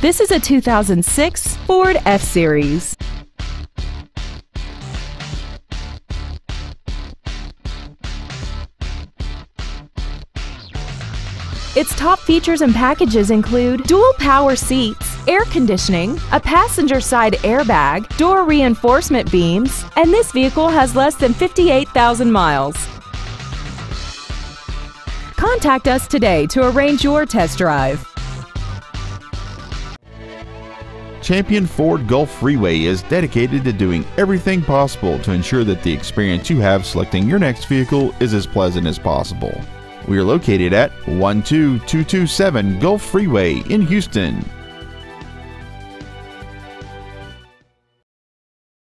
This is a 2006 Ford F-Series. Its top features and packages include dual power seats, air conditioning, a passenger side airbag, door reinforcement beams, and this vehicle has less than 58,000 miles. Contact us today to arrange your test drive. Champion Ford Gulf Freeway is dedicated to doing everything possible to ensure that the experience you have selecting your next vehicle is as pleasant as possible. We are located at 12227 Gulf Freeway in Houston.